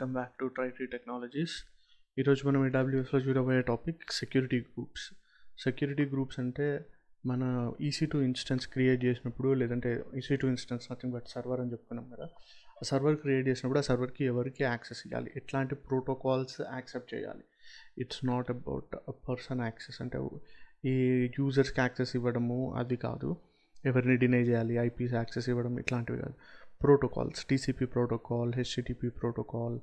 Welcome back to Tri Tree Technologies. ఈరోజు మనం ఏడబ్ల్యూఎస్లో చూడబోయే topic security groups. Security groups అంటే మన ఈసీ టూ ఇన్స్టెన్స్ క్రియేట్ చేసినప్పుడు లేదంటే EC two instance nothing but server అని చెప్పుకున్నాం కదా. ఆ సర్వర్ క్రియేట్ చేసినప్పుడు ఆ సర్వర్కి ఎవరికి యాక్సెస్ ఇవ్వాలి? ఎట్లాంటి ప్రోటోకాల్స్ యాక్సెప్ట్ చేయాలి? It's not about person access అంటే ఈ యూజర్స్కి యాక్సెస్ ఇవ్వడము అది కాదు. ఎవరిని డినై చేయాలి? ఐపీస్ యాక్సెస్ ఇవ్వడం ఇట్లాంటివి కాదు. Protocols TCP protocol HTTP protocol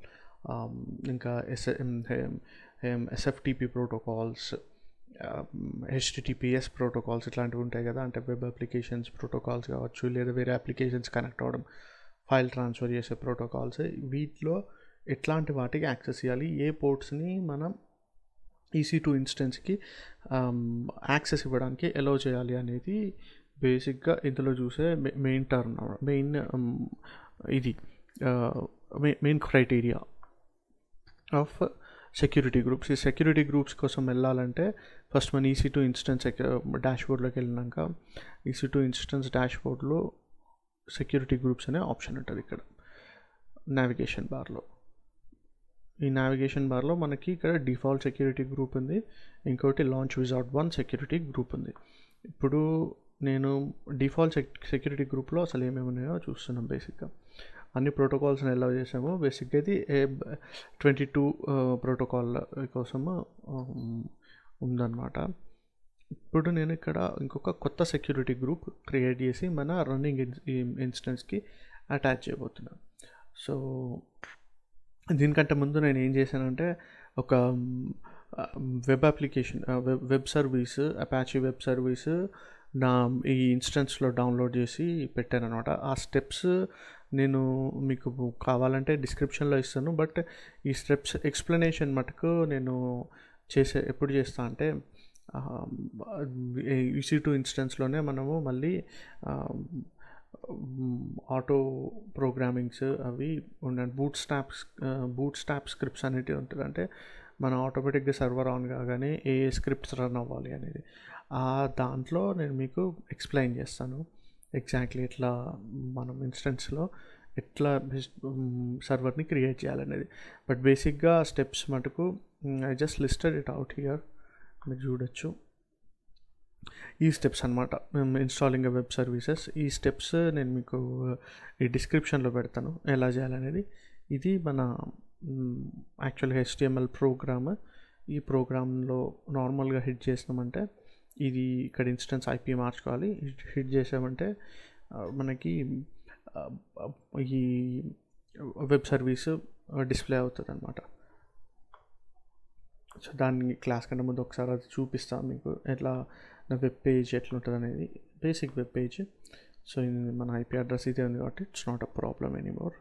ఇంకా S SFTP protocols HTTPS protocols ఇట్లాంటివి ఉంటాయి కదా అంటే వెబ్ అప్లికేషన్స్ ప్రోటోకాల్స్ కావచ్చు లేదా వేరే అప్లికేషన్స్ కనెక్ట్ అవ్వడం ఫైల్ ట్రాన్స్ఫర్ చేసే ప్రోటోకాల్స్ వీటిలో ఎట్లాంటి వాటికి యాక్సెస్ ఇవ్వాలి ఏ పోర్ట్స్ని మనం ఈసీ టూ ఇన్స్టెన్స్కి యాక్సెస్ ఇవ్వడానికి ఎలో చేయాలి అనేది బేసిక్గా ఇందులో చూసే మెయిన్ టర్న్ మెయిన్ ఇది main criteria of security groups. ఈ సెక్యూరిటీ గ్రూప్స్ కోసం వెళ్ళాలంటే ఫస్ట్ మన ఈసీ టూ ఇన్స్టెన్స్ డాష్బోర్డ్లోకి వెళ్ళినాక ఈసీ టూ ఇన్స్టెన్స్ డాష్బోర్డ్లో సెక్యూరిటీ గ్రూప్స్ అనే ఆప్షన్ ఉంటుంది ఇక్కడ నావిగేషన్ బార్లో. ఈ నావిగేషన్ బార్లో మనకి ఇక్కడ డిఫాల్ట్ సెక్యూరిటీ గ్రూప్ ఉంది ఇంకోటి launch without one security group ఉంది. ఇప్పుడు నేను డిఫాల్ట్ సెక్ సెక్యూరిటీ గ్రూప్లో అసలు ఏమేమి ఉన్నాయో చూస్తున్నాం బేసిక్గా. అన్ని ప్రోటోకాల్స్ని ఎలా చేసాము బేసిక్గా ఇది ట్వంటీ టూ ప్రోటోకాల్ కోసము ఉందన్నమాట. ఇప్పుడు నేను ఇక్కడ ఇంకొక కొత్త సెక్యూరిటీ గ్రూప్ క్రియేట్ చేసి మన రన్నింగ్ ఇన్స్టెన్స్కి అటాచ్ చేయబోతున్నాను సో దీనికంటే ముందు నేను ఏం చేశానంటే ఒక web application web web service Apache web service నా ఈ ఇన్స్టెన్స్లో డౌన్లోడ్ చేసి పెట్టాను అనమాట ఆ స్టెప్స్ నేను మీకు కావాలంటే డిస్క్రిప్షన్లో ఇస్తాను. బట్ ఈ స్టెప్స్ ఎక్స్ప్లెనేషన్ మటుకు నేను చేసే ఎప్పుడు చేస్తా అంటే ఈసీ టూ ఇన్స్టెన్స్లోనే మనము మళ్ళీ ఆటో ప్రోగ్రామింగ్స్ అవి ఉండండి boot stops boot stop scripts అనేటివి ఉంటుంది అంటే మనం ఆటోమేటిక్గా సర్వర్ ఆన్ కాగానే ఏ స్క్రిప్ట్స్ రన్ అవ్వాలి అనేది. దాంట్లో నేను మీకు ఎక్స్ప్లెయిన్ చేస్తాను. ఎగ్జాక్ట్లీ ఎట్లా మనం ఇన్స్టెన్స్లో ఎట్లా సర్వర్ని క్రియేట్ చేయాలనేది. బట్ బేసిక్గా స్టెప్స్ మటుకు I just listed it out here మీరు చూడొచ్చు. ఈ స్టెప్స్ అనమాట ఇన్స్టాలింగ్ వెబ్ సర్వీసెస్ ఈ స్టెప్స్ నేను మీకు ఈ డిస్క్రిప్షన్లో పెడతాను. ఎలా చేయాలనేది. ఇది మన యాక్చువల్గా హెచ్టిఎంఎల్ ప్రోగ్రామ్ ఈ ప్రోగ్రాంలో నార్మల్గా హిట్ చేసినామంటే ఇది ఇక్కడ ఇన్స్టెన్స్ ఐపీ మార్చుకోవాలి. హిట్ చేసామంటే మనకి ఈ వెబ్ సర్వీస్ డిస్ప్లే అవుతుంది అనమాట సో దాన్ని క్లాస్ కంటే ముందు ఒకసారి అది చూపిస్తాను మీకు. ఎట్లా నా వెబ్ పేజ్ ఎట్లుంటుంది అనేది బేసిక్ వెబ్ పేజ్. సో మన ఐపీ అడ్రస్ ఇదే ఉంది కాబట్టి it's not a problem anymore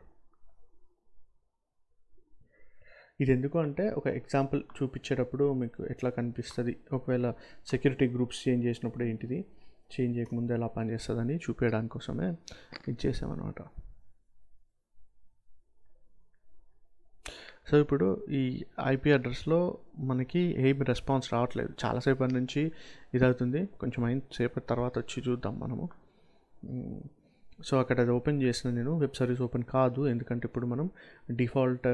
ఇది ఎందుకు అంటే ఒక ఎగ్జాంపుల్ చూపించేటప్పుడు మీకు ఎట్లా కనిపిస్తుంది? ఒకవేళ సెక్యూరిటీ గ్రూప్స్ చేంజ్ చేసినప్పుడు ఏంటిది? చేంజ్ చేయకముందు ఎలా పనిచేస్తుందని చూపించడానికి కోసమే ఇది చేసామన్నమాట సో ఇప్పుడు ఈ ఐపీ అడ్రస్లో మనకి ఏమి రెస్పాన్స్ రావట్లేదు. చాలాసేపటి నుంచి ఇది అవుతుంది కొంచెం అయిన సేపటి తర్వాత వచ్చి చూద్దాం మనము. సో అక్కడ అది ఓపెన్ చేసిన నేను వెబ్ సర్వీస్ ఓపెన్ కాదు ఎందుకంటే ఇప్పుడు మనం డిఫాల్ట్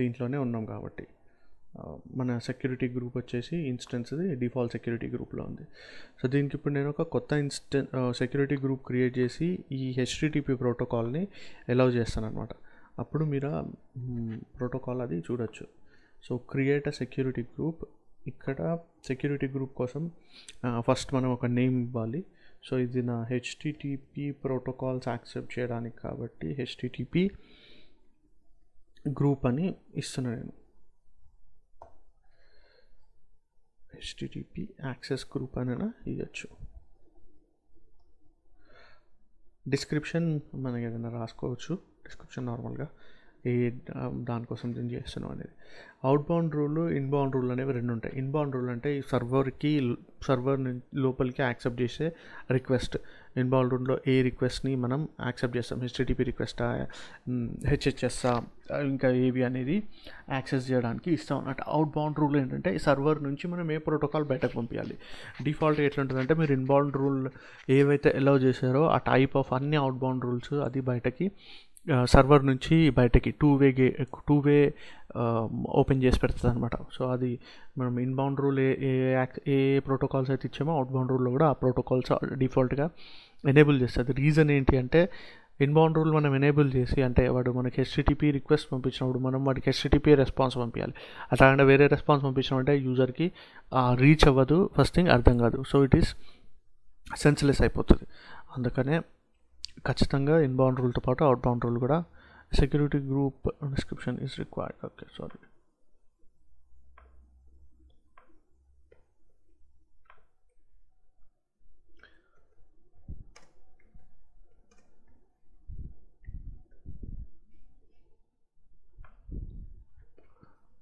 దీంట్లోనే ఉన్నాం కాబట్టి. మన సెక్యూరిటీ గ్రూప్ వచ్చేసి ఇన్స్టెన్స్ది డిఫాల్ట్ సెక్యూరిటీ గ్రూప్లో ఉంది. సో దీనికి ఇప్పుడు నేను ఒక కొత్త ఇన్స్టెన్ సెక్యూరిటీ గ్రూప్ క్రియేట్ చేసి ఈ హెచ్టిటిపి ప్రోటోకాల్ని అలౌ చేస్తాను అనమాట అప్పుడు మీరు ప్రోటోకాల్ అది చూడొచ్చు. So create a security group. ఇక్కడ సెక్యూరిటీ గ్రూప్ కోసం ఫస్ట్ మనం ఒక నేమ్ ఇవ్వాలి. సో ఇది నా హెచ్టిటిపి ప్రోటోకాల్స్ యాక్సెప్ట్ చేయడానికి కాబట్టి హెచ్టిటిపి గ్రూప్ అని ఇస్తున్నాను నేను. హెచ్టిటిపి యాక్సెస్ గ్రూప్ అనైనా ఇవ్వచ్చు డిస్క్రిప్షన్ మనకి ఏదైనా రాసుకోవచ్చు. డిస్క్రిప్షన్ నార్మల్గా ఏ దానికోసం నేను చేస్తున్నాం అనేది. Outbound rule inbound rule అనేవి రెండు ఉంటాయి. ఇన్బౌండ్ రూల్ అంటే ఈ సర్వర్కి సర్వర్ లోపలికి యాక్సెప్ట్ చేసే రిక్వెస్ట్. ఇన్బౌండ్ రూల్లో ఏ రిక్వెస్ట్ని మనం యాక్సెప్ట్ చేస్తాం? హెచ్టిటిపి రిక్వెస్టా? హెచ్హెచ్ఎస్ఆ ఇంకా ఏవి అనేది యాక్సెస్ చేయడానికి ఇస్తాం అన్నట్టు అవుట్ బౌండ్ రూల్ ఏంటంటే ఈ సర్వర్ నుంచి మనం ఏ ప్రోటోకాల్ బయటకు పంపించాలి డిఫాల్ట్ ఎట్లుంటుందంటే మీరు ఇన్బౌండ్ రూల్ ఏవైతే అలౌ చేశారో ఆ టైప్ ఆఫ్ అన్ని అవుట్ బౌండ్ రూల్స్ అది బయటకి సర్వర్ నుంచి బయటకి టూ వే గే టూ వే ఓపెన్ చేసి పెడుతుంది అనమాట సో అది మనం ఇన్బౌండ్ రూల్ ఏ ఏ ఏ ప్రోటోకాల్స్ అయితే ఇచ్చామో అవుట్బౌండ్ రూల్లో కూడా ఆ ప్రోటోకాల్స్ డిఫాల్ట్గా ఎనేబుల్ చేస్తుంది రీజన్ ఏంటి అంటే ఇన్బౌండ్ రూల్ మనం ఎనేబుల్ చేసి అంటే వాడు మనకి హెచ్టిటిపి రిక్వెస్ట్ పంపించినప్పుడు మనం వాడికి హెచ్టిటిపి రెస్పాన్స్ పంపించాలి. అట్లా అంటే వేరే రెస్పాన్స్ పంపించినామంటే యూజర్కి రీచ్ అవ్వదు. ఫస్ట్ థింగ్ అర్థం కాదు. సో ఇట్ ఈస్ సెన్స్లెస్ అయిపోతుంది. అందుకనే ఖచ్చితంగా ఇన్బౌండ్ రూల్తో పాటు అవుట్ బౌండ్ రూల్ కూడా security group description is required okay sorry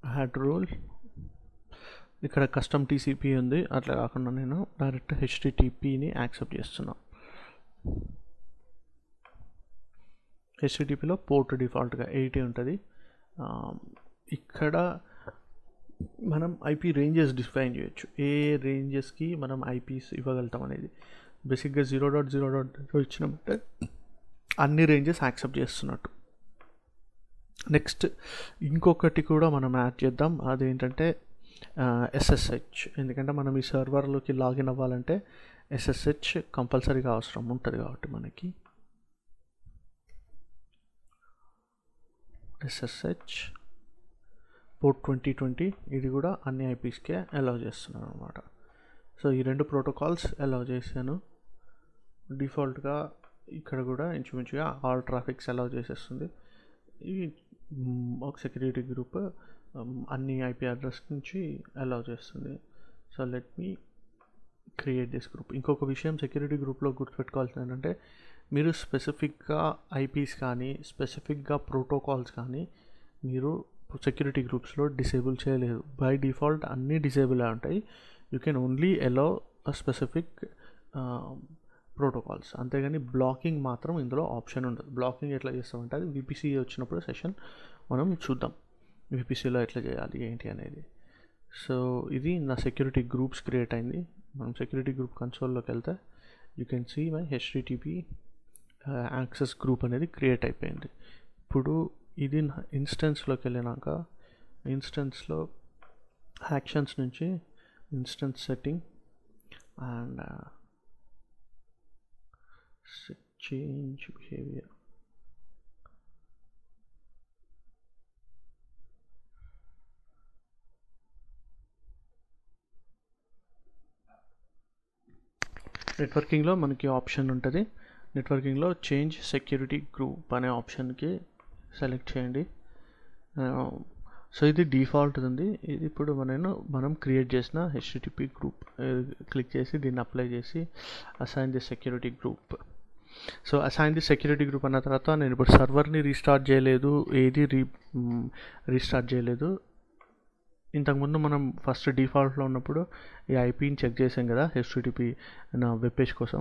had rule ఇక్కడ కస్టమ్ టీసీపీ ఉంది. అట్లా కాకుండా నేను డైరెక్ట్ హెచ్టిటిపిని యాక్సెప్ట్ చేస్తున్నాను హెచ్టిటిపిలో పోర్ట్ డిఫాల్ట్గా ఎయిటీ ఉంటుంది. ఇక్కడ మనం ఐపీ రేంజెస్ డిఫైన్ చేయొచ్చు. ఏ రేంజెస్కి మనం ఐపీస్ ఇవ్వగలుగుతాం అనేది. బేసిక్గా zero dot zero dot zero ఇచ్చినామంటే అన్ని రేంజెస్ యాక్సెప్ట్ చేస్తున్నట్టు. నెక్స్ట్ ఇంకొకటి కూడా మనం యాడ్ చేద్దాం. అదేంటంటే ఎస్ఎస్హెచ్ ఎందుకంటే మనం ఈ సర్వర్లోకి లాగిన్ అవ్వాలంటే ఎస్ఎస్హెచ్ కంపల్సరీగా అవసరం ఉంటుంది కాబట్టి మనకి. ఎస్ఎస్హెచ్ పోర్ట్ ట్వంటీ ట్వంటీ ఇది కూడా అన్ని ఐపీస్కే అలౌ చేస్తున్నాను అనమాట సో ఈ రెండు ప్రోటోకాల్స్ అలౌ చేశాను. డిఫాల్ట్గా ఇక్కడ కూడా ఇంచుమించుగా ఆల్ ట్రాఫిక్స్ అలౌ చేసేస్తుంది. ఇవి ఒక సెక్యూరిటీ గ్రూప్ అన్ని ఐపీ అడ్రస్ నుంచి అలౌ చేస్తుంది. So let me create this group ఇంకొక విషయం సెక్యూరిటీ గ్రూప్లో గుర్తుపెట్టుకోవాల్సింది ఏంటంటే మీరు స్పెసిఫిక్గా ఐపీస్ కానీ స్పెసిఫిక్గా ప్రోటోకాల్స్ కానీ మీరు సెక్యూరిటీ గ్రూప్స్లో డిసేబుల్ చేయలేదు. బై డిఫాల్ట్ అన్నీ డిసేబుల్ అయి ఉంటాయి. You can only allow a specific protocols. అంతేగాని బ్లాకింగ్ మాత్రం ఇందులో ఆప్షన్ ఉండదు. బ్లాకింగ్ ఎట్లా చేస్తామంటే అది విపిసి వచ్చినప్పుడు సెషన్ మనం చూద్దాం. విపిసిలో ఎట్లా చేయాలి ఏంటి అనేది. సో ఇది నా సెక్యూరిటీ గ్రూప్స్ క్రియేట్ అయింది. మనం సెక్యూరిటీ గ్రూప్ కన్సోల్లోకి వెళ్తే you can see my HTTP access group అనేది క్రియేట్ అయిపోయింది. ఇప్పుడు ఇది నా ఇన్స్టెన్స్లోకి వెళ్ళినాక ఇన్స్టెన్స్లో యాక్షన్స్ నుంచి instance setting and change behaviour నెట్వర్కింగ్లో మనకి ఆప్షన్ ఉంటుంది. నెట్వర్కింగ్లో చేంజ్ సెక్యూరిటీ గ్రూప్ అనే ఆప్షన్కి సెలెక్ట్ చేయండి. సో ఇది డిఫాల్ట్ ఉంది. ఇది ఇప్పుడు నేను మనం క్రియేట్ చేసిన హెచ్టిటిపి గ్రూప్ క్లిక్ చేసి దీన్ని అప్లై చేసి assign the security group so assign the security group అన్న తర్వాత నేను ఇప్పుడు సర్వర్ని రీస్టార్ట్ చేయలేదు ఏది రీ రీస్టార్ట్ చేయలేదు. ఇంతకుముందు మనం ఫస్ట్ డిఫాల్ట్లో ఉన్నప్పుడు ఈ ఐపీని చెక్ చేసాం కదా హెచ్టిటిపి నా వెబ్ పేజ్ కోసం.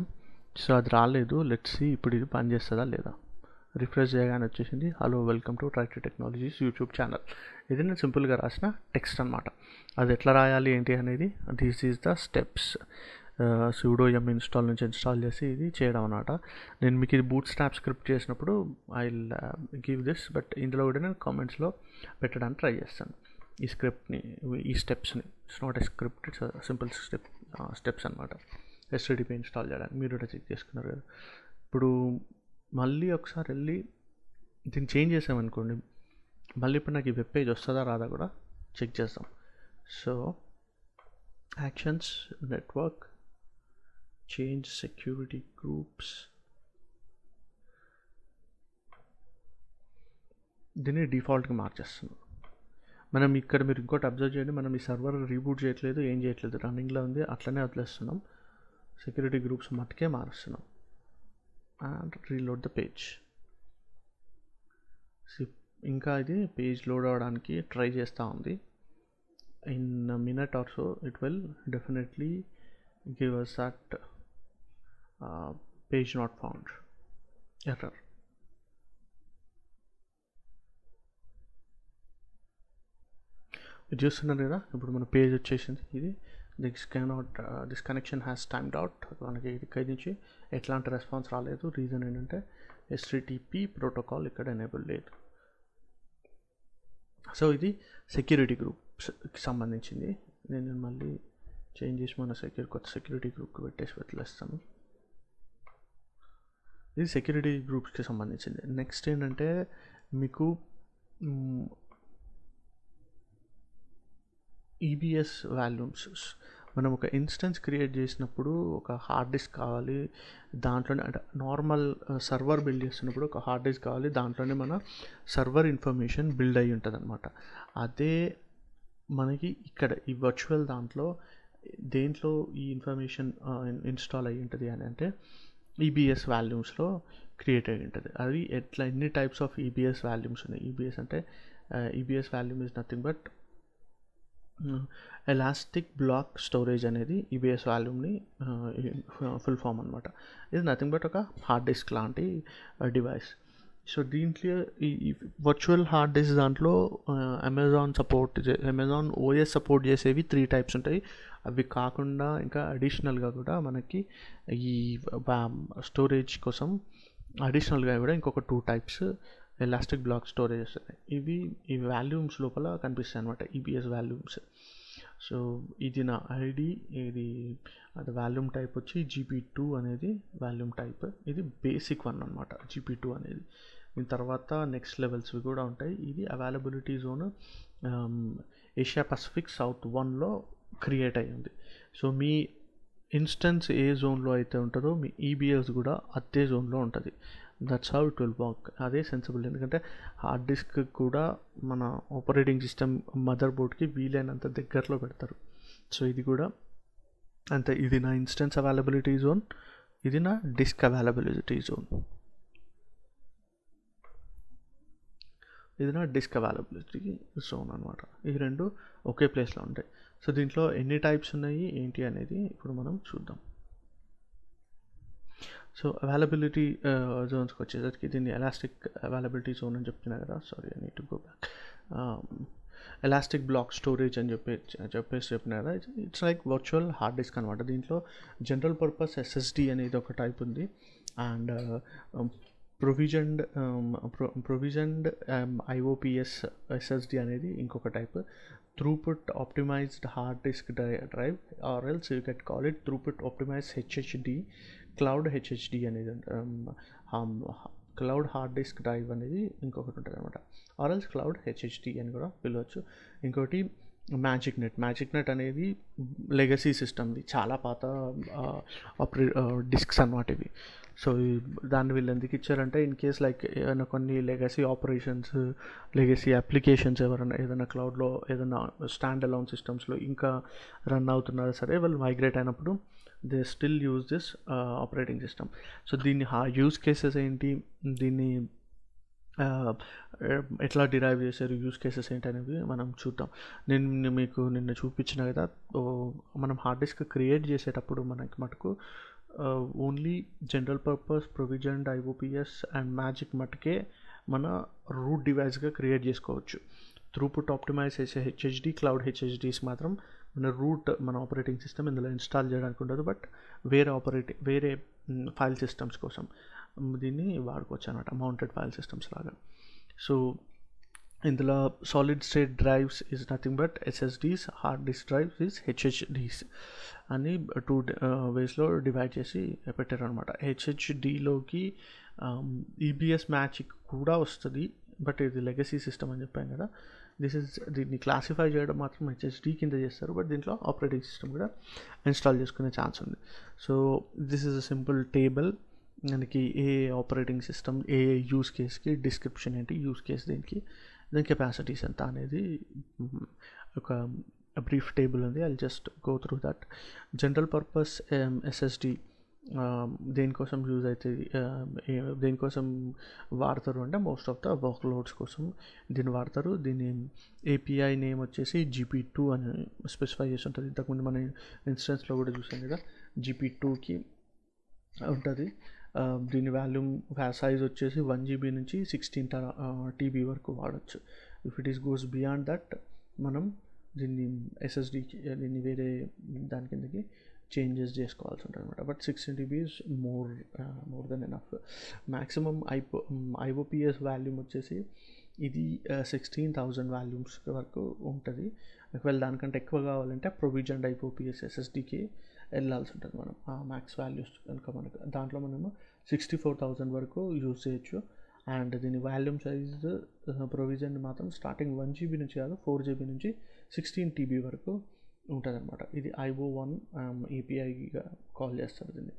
సో అది రాలేదు. లెట్స్ ఇప్పుడు ఇది పనిచేస్తుందా లేదా? రిఫ్రెష్ చేయగానే వచ్చేసింది. Hello welcome to Tractor Technologies YouTube channel ఇది నేను సింపుల్గా రాసిన టెక్స్ట్ అనమాట అది ఎట్లా రాయాలి ఏంటి అనేది? This is the steps sudo yum install నుంచి ఇన్స్టాల్ చేసి ఇది చేయడం అనమాట నేను మీకు ఇది బూట్ స్నాప్ స్క్రిప్ట్ చేసినప్పుడు ఐ గివ్ దిస్ బట్ ఇందులో కూడా నేను కామెంట్స్లో పెట్టడానికి ట్రై చేస్తాను. ఈ స్క్రిప్ట్ని ఈ స్టెప్స్ని it's not a script it's simple step steps అనమాట ఎస్టీడీపీ ఇన్స్టాల్ చేయడానికి. మీరు కూడా చెక్ చేసుకున్నారు కదా. ఇప్పుడు మళ్ళీ ఒకసారి వెళ్ళి దీన్ని చేంజ్ చేసామనుకోండి మళ్ళీ ఇప్పుడు నాకు ఈ వెబ్ పేజ్ వస్తుందా రాదా కూడా చెక్ చేస్తాం. So actions network change security groups. దీన్ని డిఫాల్ట్గా మార్చేస్తున్నాం. మనం ఇక్కడ మీరు ఇంకోటి అబ్జర్వ్ చేయండి మనం ఈ సర్వర్ రీబూట్ చేయట్లేదు ఏం చేయట్లేదు రన్నింగ్లో ఉంది అట్లనే వదిలేస్తున్నాం. సెక్యూరిటీ గ్రూప్స్ మట్టుకే మారుస్తున్నాం. అండ్ రీలోడ్ ద పేజ్ ఇంకా ఇది పేజ్ లోడ్ అవ్వడానికి ట్రై చేస్తూ ఉంది. In minute or so it will definitely give us at page not found error చూస్తున్నారు కదా? ఇప్పుడు మన పేజ్ వచ్చేసింది. ఇది this cannot this connection has timed out మనకి ఇక్కడి నుంచి ఎట్లాంటి రెస్పాన్స్ రాలేదు. రీజన్ ఏంటంటే ఎస్టీటీపీ ప్రోటోకాల్ ఇక్కడ ఎనేబుల్ లేదు. సో ఇది సెక్యూరిటీ గ్రూప్స్కి సంబంధించింది. నేను మళ్ళీ చేంజ్ చేసి మన సెక్యూరి కొత్త సెక్యూరిటీ గ్రూప్కి పెట్టేసి వదిలేస్తాను ఇది సెక్యూరిటీ గ్రూప్స్కి సంబంధించింది. నెక్స్ట్ ఏంటంటే మీకు ఈబిఎస్ వాల్యూమ్స్. మనం ఒక ఇన్స్టెన్స్ క్రియేట్ చేసినప్పుడు ఒక హార్డ్ డిస్క్ కావాలి దాంట్లోనే అంటే నార్మల్ సర్వర్ బిల్డ్ చేస్తున్నప్పుడు ఒక హార్డ్ డిస్క్ కావాలి దాంట్లోనే మన సర్వర్ ఇన్ఫర్మేషన్ బిల్డ్ అయ్యి ఉంటుంది అనమాట అదే మనకి ఇక్కడ ఈ వర్చువల్ దాంట్లో దేంట్లో ఈ ఇన్ఫర్మేషన్ ఇన్స్టాల్ అయ్యి ఉంటుంది అని అంటే ఈబిఎస్ వాల్యూమ్స్లో క్రియేట్ అయ్యి ఉంటుంది. అది ఎట్లా ఎన్ని టైప్స్ ఆఫ్ ఈబిఎస్ వాల్యూమ్స్ ఉన్నాయి? ఈబిఎస్ అంటే EBS volume is nothing but elastic block storage అనేది ఈబిఎస్ వాల్యూమ్ని ఫుల్ ఫామ్ అనమాట ఇది నథింగ్ బట్ ఒక హార్డ్ డిస్క్ లాంటి డివైస్ సో దీంట్లో ఈ వర్చువల్ హార్డ్ డిస్క్ దాంట్లో Amazon support Amazon OS support చేసేవి త్రీ టైప్స్ ఉంటాయి. అవి కాకుండా ఇంకా అడిషనల్గా కూడా మనకి ఈ స్టోరేజ్ కోసం అడిషనల్గా కూడా ఇంకొక two types elastic block storage ఇవి ఈ వాల్యూమ్స్ లోపల కనిపిస్తాయి అనమాట ఈబిఎస్ వాల్యూమ్స్ సో ఇది నా ఐడి ఇది అది వాల్యూమ్ టైప్ వచ్చి జీపీ టూ అనేది వాల్యూమ్ టైప్ ఇది బేసిక్ వన్ అనమాట జీపీ టూ అనేది. దీని తర్వాత నెక్స్ట్ లెవెల్స్వి కూడా ఉంటాయి. ఇది availability zone Asia Pacific south వన్లో క్రియేట్ అయ్యింది. సో మీ ఇన్స్టెన్స్ ఏ జోన్లో అయితే ఉంటుందో మీ ఈబిఎస్ కూడా అదే జోన్లో ఉంటుంది. That's how it will work అదే సెన్సిబుల్ ఎందుకంటే హార్డ్ డిస్క్ కూడా మన ఆపరేటింగ్ సిస్టమ్ మదర్ బోర్డ్కి వీలైనంత దగ్గరలో పెడతారు. సో ఇది కూడా అంతే. ఇది నా ఇన్స్టెన్స్ అవైలబిలిటీ జోన్ ఇది నా డిస్క్ అవైలబిలిటీ జోన్ ఇది నా డిస్క్ అవైలబిలిటీ జోన్ అనమాట ఈ రెండు ఒకే ప్లేస్లో ఉంటాయి. సో దీంట్లో ఎన్ని టైప్స్ ఉన్నాయి ఏంటి అనేది ఇప్పుడు మనం చూద్దాం. సో అవైలబిలిటీ జోన్స్కి వచ్చేసరికి దీన్ని ఎలాస్టిక్ అవైలబిలిటీ జోన్ అని చెప్తున్నా కదా. Sorry I need to go back elastic block storage అని చెప్పి చెప్పేసి చెప్పిన కదా. It's like virtual hard disk అనమాట దీంట్లో జనరల్ పర్పస్ ఎస్ఎస్డి అనేది ఒక టైప్ ఉంది. And provisioned provisioned IOPS SSD అనేది ఇంకొక type throughput optimized hard disk drive or else you can call it throughput optimize HHD cloud HHD అనేది um, cloud hard disk drive అనేది ఇంకొకటి ఉంటుంది అనమాట ఆర్ఎల్స్ క్లౌడ్ హెచ్హెచ్డి అని కూడా పిలవచ్చు. ఇంకోటి మ్యాజిక్ నెట్. మ్యాజిక్ నెట్ అనేది లెగసీ సిస్టమ్ది చాలా పాత డిస్క్స్ అనమాట ఇవి. సో దాన్ని వీళ్ళు ఎందుకు ఇచ్చారంటే ఇన్ కేస్ లైక్ ఏదైనా కొన్ని లెగసీ ఆపరేషన్స్ లెగసీ అప్లికేషన్స్ ఎవరైనా ఏదైనా క్లౌడ్లో ఏదైనా స్టాండ్ అలౌన్ సిస్టమ్స్లో ఇంకా రన్ అవుతున్నారా సరే వాళ్ళు మైగ్రేట్ అయినప్పుడు they still use this operating system so దీన్ని యూజ్ కేసెస్ ఏంటి దీన్ని uh, ఎట్లా డిరైవ్ చేశారు యూస్ కేసెస్ ఏంటి అనేవి మనం చూద్దాం. నేను మీకు నిన్న చూపించిన కదా మనం హార్డ్ డిస్క్ క్రియేట్ చేసేటప్పుడు మనకి మటుకు only general purpose provision IOPS and magic మటుకే మన రూట్ డివైస్గా క్రియేట్ చేసుకోవచ్చు. త్రూపుట్ ఆప్టిమైజ్ చేసే హెచ్హెచ్డి క్లౌడ్ హెచ్హెచ్డీస్ మాత్రం మన రూట్ మన ఆపరేటింగ్ సిస్టమ్ ఇందులో ఇన్స్టాల్ చేయడానికి ఉండదు. బట్ వేరే ఆపరేటింగ్ వేరే ఫైల్ సిస్టమ్స్ కోసం దీన్ని వాడుకోవచ్చు అనమాట మౌంటెడ్ ఫైల్ సిస్టమ్స్ లాగా. సో ఇందులో solid state drives is nothing but SSDs hard disk drives is HHDs అని టూ వేస్లో డివైడ్ చేసి పెట్టారు అనమాట హెచ్హెచ్డిలోకి ఈబిఎస్ um, మ్యాచ్ కూడా వస్తుంది బట్ ఇది లెగసీ సిస్టమ్ అని చెప్పాను కదా. దిస్ ఇస్ దీన్ని క్లాసిఫై చేయడం మాత్రం హెచ్హెచ్డీ కింద చేస్తారు బట్ దీంట్లో ఆపరేటింగ్ సిస్టమ్ కూడా ఇన్స్టాల్ చేసుకునే ఛాన్స్ ఉంది. So this is a simple table మనకి a operating system a use కేస్కి description ఏంటి యూస్ కేస్ దీనికి దెన్ కెపాసిటీస్ ఎంత అనేది ఒక బ్రీఫ్ టేబుల్ ఉంది. I just go through that general purpose SSD దేనికోసం యూజ్ అవుతుంది um, దేనికోసం వాడతారు అంటే most of the work loads కోసం దీన్ని వాడతారు. దీని ఏపీఐ నేమ్ వచ్చేసి జీపీ టూ అని స్పెసిఫై చేసి ఉంటుంది ఇంతకుముందు మన ఇన్స్టెన్స్లో కూడా చూసాం కదా జీపీ టూకి ఉంటుంది. దీని వాల్యూమ్ సైజ్ వచ్చేసి వన్ జీబీ నుంచి సిక్స్టీన్ టీబీ వరకు వాడచ్చు. If it is goes beyond that మనం దీన్ని ఎస్ఎస్డికి దీన్ని వేరే దాని కిందకి చేంజెస్ చేసుకోవాల్సి ఉంటుంది అనమాట but sixteen TB is more more than enough maximum ఐపో IOPS volume వచ్చేసి ఇది సిక్స్టీన్ థౌజండ్ వాల్యూమ్స్ వరకు ఉంటుంది. ఒకవేళ దానికంటే ఎక్కువ కావాలంటే ప్రొవిజన్ ఐఓపిఎస్ ఎస్ఎస్డికి వెళ్ళాల్సి ఉంటుంది మనం. ఆ మ్యాక్స్ వాల్యూస్ కనుక మనకు దాంట్లో మనము సిక్స్టీ ఫోర్ థౌజండ్ వరకు యూజ్ చేయొచ్చు. అండ్ దీని వాల్యూమ్ సైజ్ ప్రొవిజన్ మాత్రం స్టార్టింగ్ వన్ జీబీ నుంచి కాదు ఫోర్ జీబీ నుంచి సిక్స్టీన్ టీబీ వరకు ఉంటుంది అనమాట ఇది ఐఓ వన్ ఏపీఐగా కాల్ చేస్తారు దీన్ని.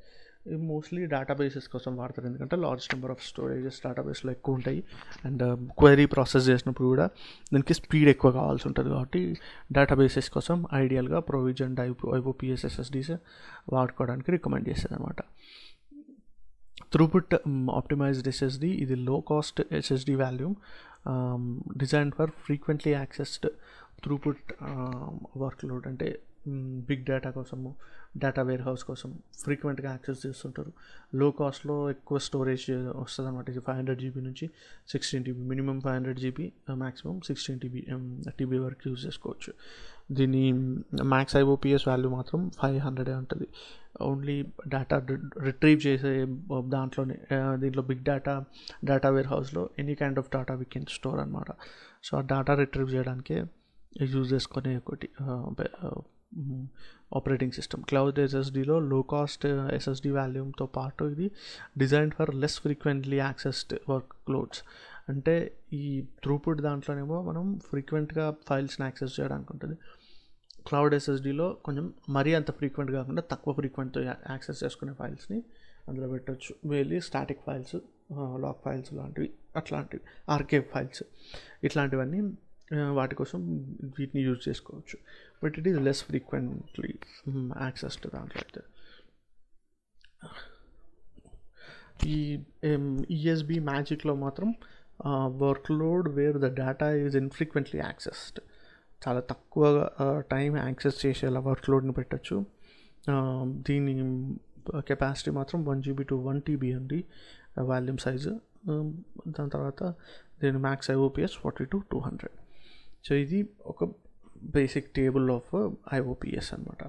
ఇవి మోస్ట్లీ డేటాబేసెస్ కోసం వాడతారు. ఎందుకంటే లార్జ్ నెంబర్ ఆఫ్ స్టోరేజెస్ డేటాబేస్లో ఎక్కువ ఉంటాయి. అండ్ క్వైరీ ప్రాసెస్ చేసినప్పుడు కూడా దానికి స్పీడ్ ఎక్కువ కావాల్సి ఉంటుంది కాబట్టి డేటాబేసెస్ కోసం ఐడియల్గా ప్రొవిజన్ ఐపో ఐఓపిఎస్ఎస్ఎస్డీస్ వాడుకోవడానికి రికమెండ్ చేస్తుంది అనమాట త్రూపుట్ ఆప్టిమైజ్డ్ ఎస్ఎస్డి ఇది low cost SSD volume design for frequently accessed throughput workload అంటే బిగ్ డేటా కోసము డేటా వేర్ హౌస్ కోసం ఫ్రీక్వెంట్గా యాక్సెస్ చేస్తుంటారు. లో కాస్ట్లో ఎక్కువ స్టోరేజ్ వస్తుంది అనమాట ఇది ఫైవ్ హండ్రెడ్ జీబీ నుంచి sixteen TB minimum five hundred GB maximum sixteen TB TB వరకు యూజ్ చేసుకోవచ్చు. దీని మ్యాక్స్ ఐఓపిఎస్ వాల్యూ మాత్రం ఫైవ్ హండ్రెడే ఉంటుంది. ఓన్లీ డేటా రిట్రీవ్ చేసే దాంట్లోనే దీంట్లో బిగ్ డేటా డేటా వేర్ హౌస్లో any kind of data we can store అనమాట సో ఆ డేటా రిట్రీవ్ చేయడానికే యూజ్ చేసుకునే ఒకటి ఆపరేటింగ్ సిస్టమ్ క్లౌడ్ ఎస్ఎస్డిలో లో కాస్ట్ ఎస్ఎస్డి వాల్యూమ్తో పాటు ఇది design for less frequently accessed work loads అంటే ఈ త్రూపుట్ దాంట్లోనేమో మనం ఫ్రీక్వెంట్గా ఫైల్స్ని యాక్సెస్ చేయడానికి ఉంటుంది. క్లౌడ్ ఎస్ఎస్డిలో కొంచెం మరీ అంత ఫ్రీక్వెంట్ కాకుండా తక్కువ ఫ్రీక్వెంట్తో యాక్సెస్ చేసుకునే ఫైల్స్ని అందులో పెట్టచ్చు. వెళ్ళి స్టాటిక్ ఫైల్స్ లాక్ ఫైల్స్ లాంటివి అట్లాంటివి ఆర్కే ఫైల్స్ ఇట్లాంటివన్నీ వాటి కోసం వీటిని యూజ్ చేసుకోవచ్చు. But it is less frequently access to దాంట్లో అయితే ఈ ఈఎస్బి మ్యాజిక్లో మాత్రం work load where the data is infrequently accessed చాలా తక్కువ టైం యాక్సెస్ చేసేలా వర్క్ లోడ్ని పెట్టచ్చు. దీని కెపాసిటీ మాత్రం one GB to one TB ఉంది వాల్యూమ్ సైజు దాని తర్వాత దీని max IOPS forty to two hundred so ఇది ఒక బేసిక్ టేబుల్ ఆఫ్ ఐఓపిఎస్ అనమాట